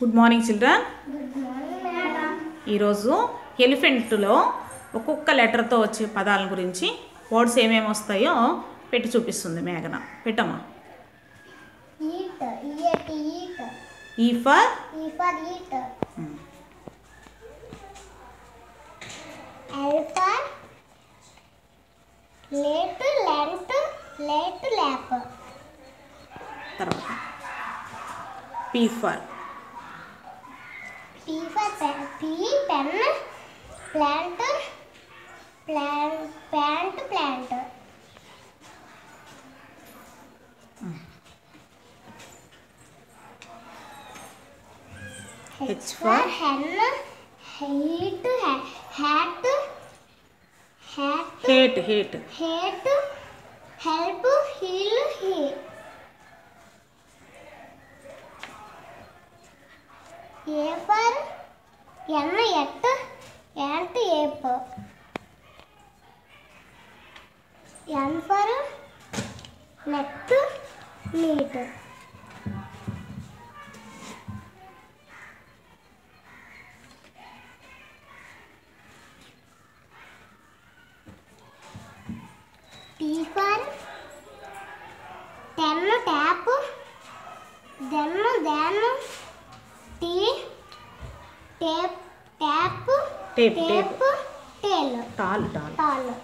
Good morning children ఈరోజు ఎలిఫెంట్లో ఒక్కొక్క లెటర్తో వచ్చే పదాల గురించి వర్డ్స్ ఏమేమి వస్తాయో పెట్టి చూపిస్తుంది మేఘన. పెట్టమ్మా. E for E for eat L for P for pen, P pen, plant, plant, plant, plant. H, H for hen, heat, hat, hat, hate, hate, hate, help, heal, heal. A for ఎన్న at ant ape? N for net? Neat T for ten tap? Then then tap tap tap tap tail tall tall tall